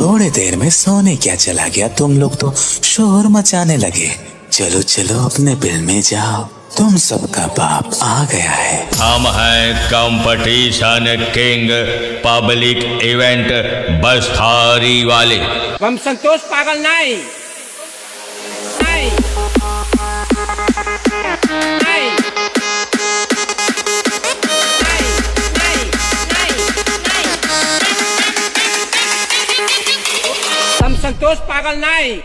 थोड़ी देर में सोने क्या चला गया? तुम लोग तो शोर मचाने लगे। चलो चलो अपने बिल में जाओ। तुम सबका बाप आ गया है। हम हैं कंपटीशन किंग पब्लिक इवेंट बस्थारी वाले। हम संतोष पागल नहीं नहीं संतोष पागल नहीं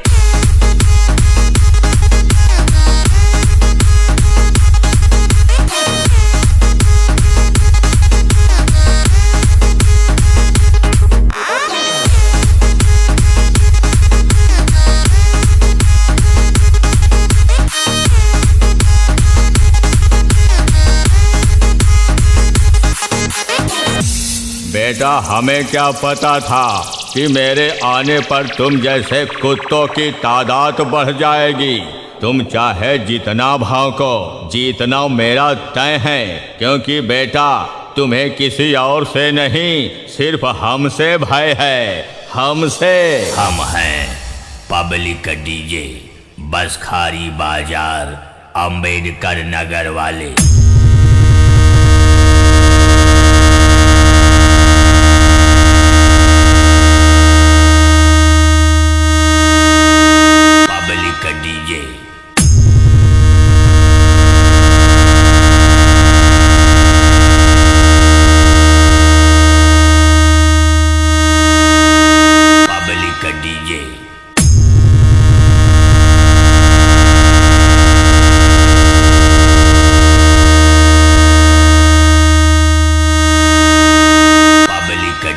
बेटा हमें क्या पता था? कि मेरे आने पर तुम जैसे कुत्तों की तादाद बढ़ जाएगी। तुम चाहे जितना भावको जीतना मेरा तय है, क्योंकि बेटा, तुम्हें किसी और से नहीं, सिर्फ़ हमसे भय है। हमसे हम हैं पब्लिक डीजे बस खारी बाज़ार, अंबेडकर नगर वाले।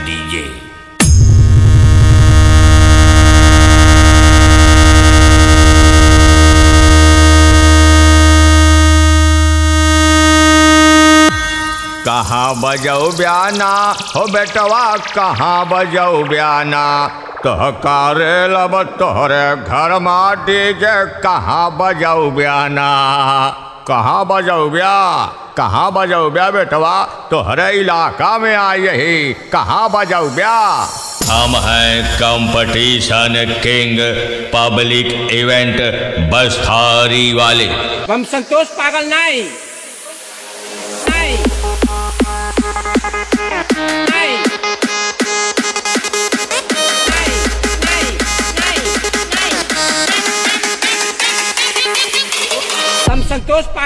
डीजे कहाँ बजाऊ ब्याना? हो बेटवा कहाँ बजाऊ ब्याना? तह कारे लब तोहरे घर माटी जे कहाँ बजाऊ ब्याना? कहाँ बजाऊ ब्या? कहाँ बजाऊ ब्या बेटवा? तोहरे इलाका में आई यही। कहाँ बजाऊ ब्या? हम हैं कंपटीशन किंग पब्लिक इवेंट बस्तारी वाले। हम संतोष पागल नहीं।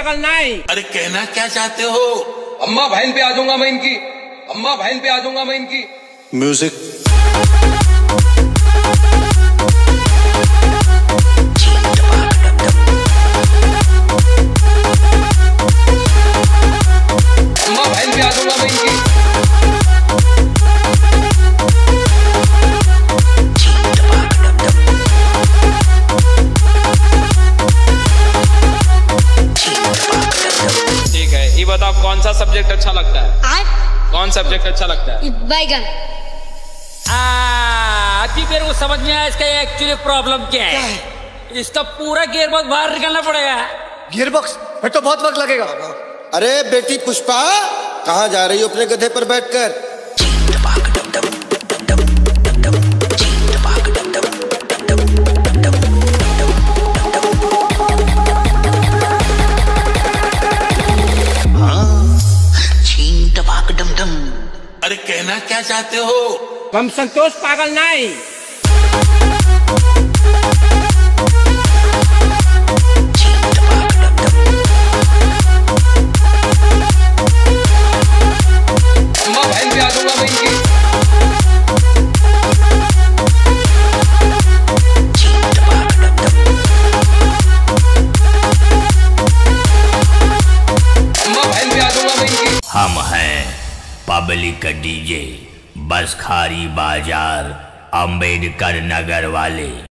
पागल नहीं अरे कहना क्या चाहते हो? अम्मा बहन पे आ जाऊँगा मैं इनकी। अम्मा बहन पे आ जाऊँगा मैं इनकी। म्यूज़िक कौन सा सब्जेक्ट अच्छा लगता है? आर्ट कौन सब्जेक्ट अच्छा लगता है? बैगन आ, अभी मेरे को समझ में आया इसका एक्चुअली प्रॉब्लम क्या है। इसका पूरा गियर बॉक्स बाहर निकलना पड़ेगा। गेयरबॉक्स फिर तो बहुत वक्त लगेगा। अरे बेटी पुष्पा कहाँ जा रही हो अपने गधे पर बैठकर? अरे कहना क्या चाहते हो? हम संतोष पागल नहीं। पब्लिक डीजे बसखारी बाज़ार अंबेडकर नगर वाले।